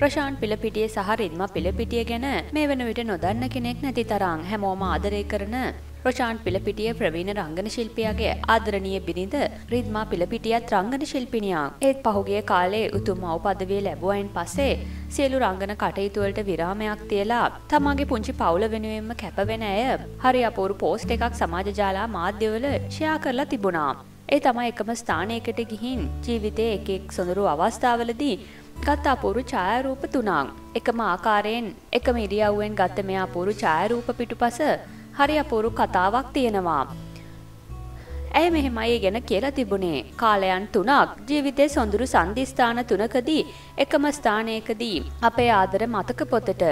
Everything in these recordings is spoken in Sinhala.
ප්‍රශාන් පිළපිටියේ සහ රිද්ම පිළපිටිය ගැන මේ වන විට නොදන්න කෙනෙක් නැති තරම් හැමෝම ආදරය කරන ප්‍රශාන්ත් පිළපිටිය ප්‍රවීණ රංගන ශිල්පියාගේ ආදරණීය බිරිඳ රිද්මා පිළපිටියත් රංගන ශිල්පිනියක්. ඒත් පහුගිය කාලේ උතුම් මව් පදවිය ලැබුවයින් පස්සේ සියලු රංගන කටයුතු වලට විරාමයක් තියලා තමගේ පුංචි පවුල වෙනුවෙන්ම කැපවෙන ඇය හරි අපූරු පෝස්ට් එකක් සමාජ ජාලා මාධ්‍යවල ෂෙයා කරලා තිබුණා. ඒ තමයි එකම ස්ථානයකට ගිහින් ජීවිතයේ එක එක් සොඳුරු අවස්ථාවලදී ගත් අපූරු ඡායාරූප තුනක්. එකම ආකාරයෙන් එකම ඉරියව්වෙන් ගත්ත මේ අපූරු ඡායාරූප පිටුපස හරි අපූරු කතාවක් තියෙනවා. ඇය මෙහෙමයි ගැන කියලා තිබුණේ කාලයන් තුනක් ජීවිතේ සොඳුරු සන්ධිස්ථාන තුනකදී එකම ස්ථානයකදී අපේ ආදර මතක පොතට.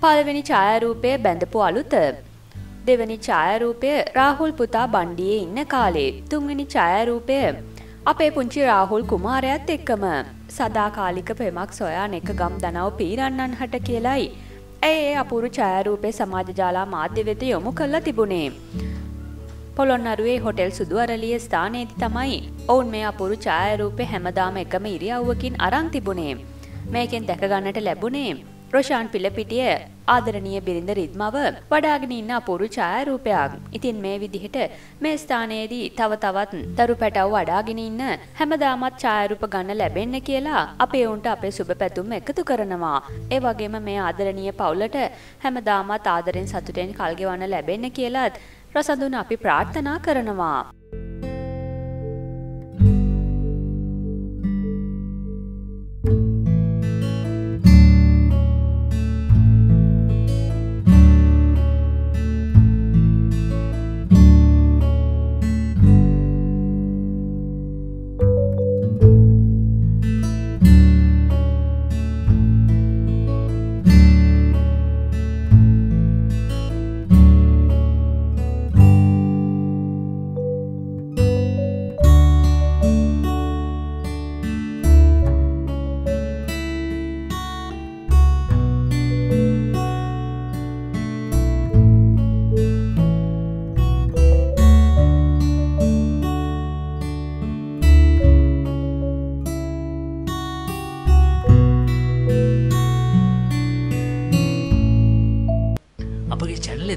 පළවෙනි ඡායාරූපය බැඳපු අලුත. දෙවැනි ඡායාරූපය රාහුල් පුතා බණ්ඩියේ ඉන්න කාලේ. තුන්වෙනි ඡායාරූපය අපේ පුංචි රාහුල් කුමාරයත් එක්කම සදාකාලික පෙමක් සොයාන එක ගම් දනව පීරන්නන් හට කියලයි ඇය ඒ අපුරු ඡායාරූපය සමාජ ජාලා මාධ්‍ය වෙත යොමු කරලා තිබුණේ. පොළොන්නරුවේ හොටෙල් සුදු අරලිය ස්ථානයේදී තමයි ඔවුන් මේ අපුරු ඡායාරූපය හැමදාම එකම ඉරියව්වකින් අරන් තිබුණේ. මේකෙන් දැක ගන්නට ලැබුණේ රොෂාන් පිළපිටිය ආදරණීය බිරිඳ රිද්මව වඩාගෙන ඉන්න අපූරු ඡායාරූපයක්. ඉතින් මේ විදිහට මේ ස්ථානයේදී තව තවත් දරු පැටව් වඩාගෙන ඉන්න හැමදාමත් ඡායාරූප ගන්න ලැබෙන්න කියලා අපේ උන්ට අපේ සුබ පැතුම් එකතු කරනවා. ඒ වගේම මේ ආදරණීය පවුලට හැමදාමත් ආදරෙන් සතුටෙන් කල් ගෙවන්න ලැබෙන්න කියලාත් රසඳුන අපි ප්‍රාර්ථනා කරනවා. අපගේ චැනල